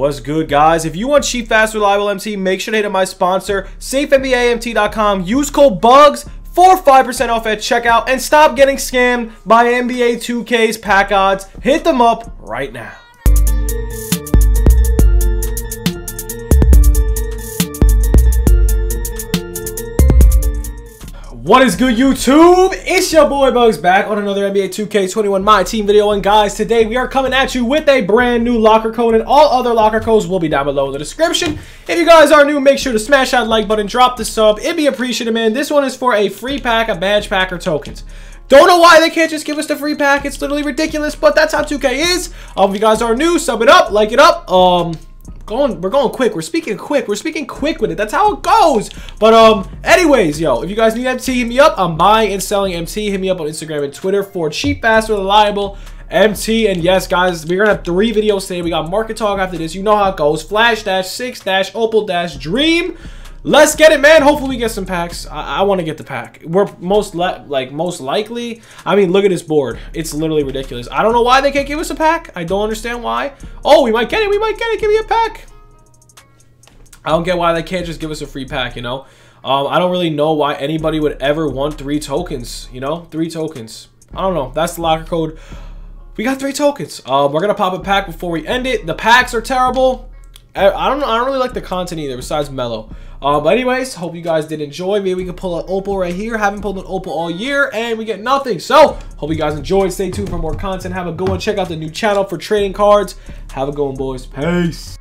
What's good, guys? If you want cheap, fast, reliable MT, make sure to hit up my sponsor, SafeNBAMT.com. Use code BUGZ for 5% off at checkout and stop getting scammed by NBA 2K's pack odds. Hit them up right now. What is good, YouTube? It's your boy Bugz back on another NBA 2K21 My Team video. And guys, today we are coming at you with a brand new locker code, and all other locker codes will be down below in the description. If you guys are new, make sure to smash that like button, drop the sub. It'd be appreciated, man. This one is for a free pack a badge pack or tokens. Don't know why they can't just give us the free pack. It's literally ridiculous, but that's how 2K is. Um, if you guys are new, sub it up, like it up. Um, going we're going quick. We're speaking quick. We're speaking quick with it. That's how it goes. But um anyways yo if you guys need mt hit me up. I'm buying and selling mt hit me up on instagram and twitter for cheap fast reliable mt and yes guys we're gonna have three videos today. We got market talk after this. You know how it goes. Flash dash six dash opal dash dream Let's get it, man. Hopefully we get some packs. I, I want to get the pack. We're most like most likely. I mean, look at this board. It's literally ridiculous. I don't know why they can't give us a pack. I don't understand why. Oh, we might get it. We might get it. Give me a pack. I don't get why they can't just give us a free pack, you know? Um, I don't really know why anybody would ever want three tokens, you know? Three tokens. I don't know. That's the locker code. We got three tokens. Um, we're going to pop a pack before we end it. The packs are terrible. I, don't I don't really like the content either besides Mellow. Uh, but anyways, hope you guys did enjoy. Maybe we can pull an Opal right here. Haven't pulled an Opal all year, and we get nothing. So, hope you guys enjoyed. Stay tuned for more content. Have a good one. Check out the new channel for trading cards. Have a good one, boys. Peace.